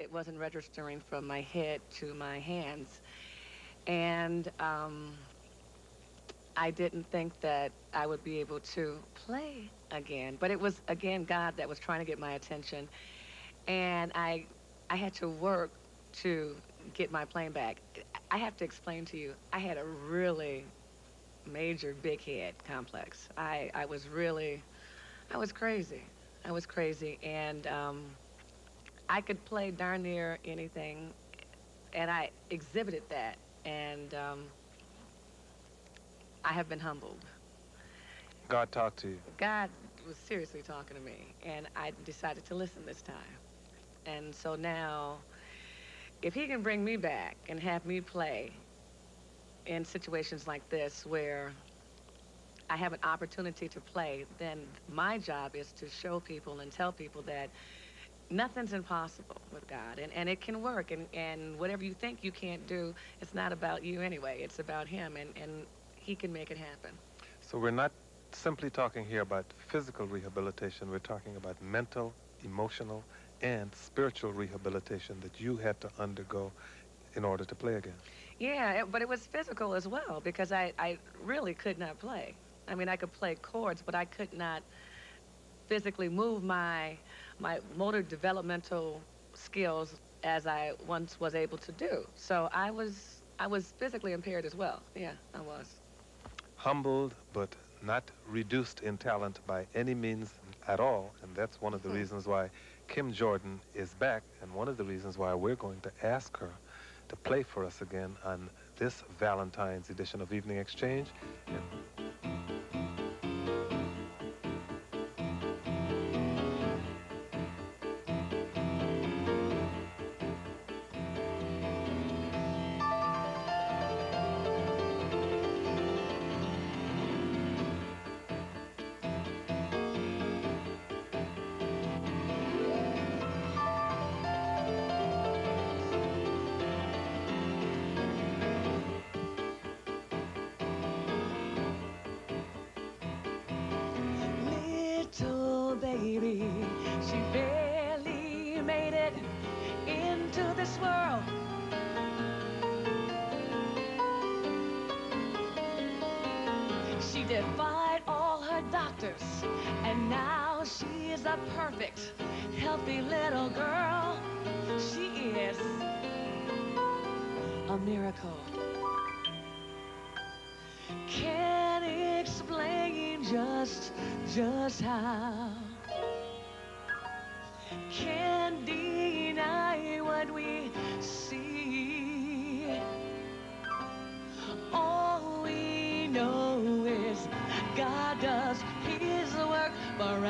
it wasn't registering from my head to my hands. And um, I didn't think that I would be able to play again. But it was, again, God that was trying to get my attention. And I, I had to work to get my playing back. I have to explain to you, I had a really major big head complex. I, I was really, I was crazy. I was crazy. And um, I could play darn near anything. And I exhibited that. And um, I have been humbled. God talked to you? God was seriously talking to me. And I decided to listen this time. And so now, if he can bring me back and have me play in situations like this where I have an opportunity to play, then my job is to show people and tell people that nothing's impossible with God and, and it can work and, and whatever you think you can't do, it's not about you anyway. It's about him and, and he can make it happen. So we're not simply talking here about physical rehabilitation, we're talking about mental, emotional, and spiritual rehabilitation that you had to undergo in order to play again. Yeah, it, but it was physical as well because I, I really could not play. I mean, I could play chords, but I could not physically move my, my motor developmental skills as I once was able to do. So I was, I was physically impaired as well. Yeah, I was. Humbled, but not reduced in talent by any means at all. And that's one of the mm -hmm. reasons why Kim Jordan is back, and one of the reasons why we're going to ask her to play for us again on this Valentine's edition of Evening Exchange. And defied all her doctors. And now she is a perfect, healthy little girl. She is a miracle. Can't explain just, just how. Candy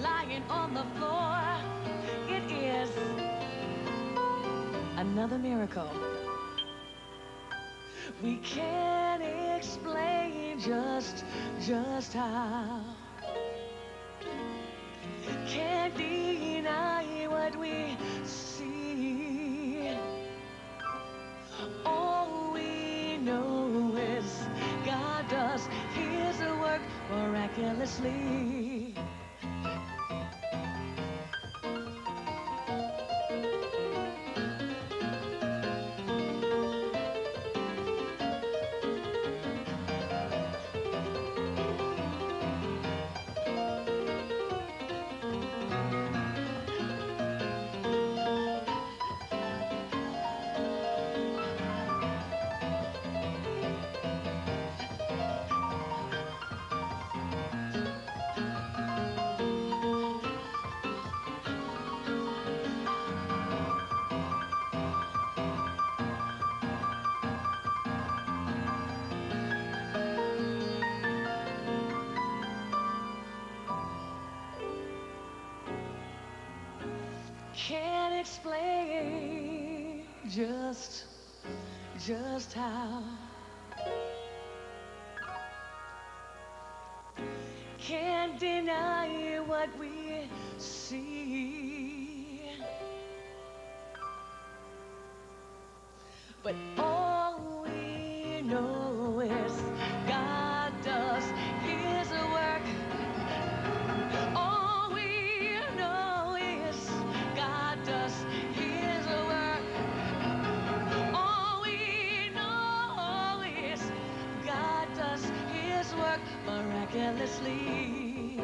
lying on the floor. It is another miracle. We can't explain just, just how. Can't deny what we see. All we know is God does his work miraculously. can't explain just just how. Can't deny what we see. But carelessly.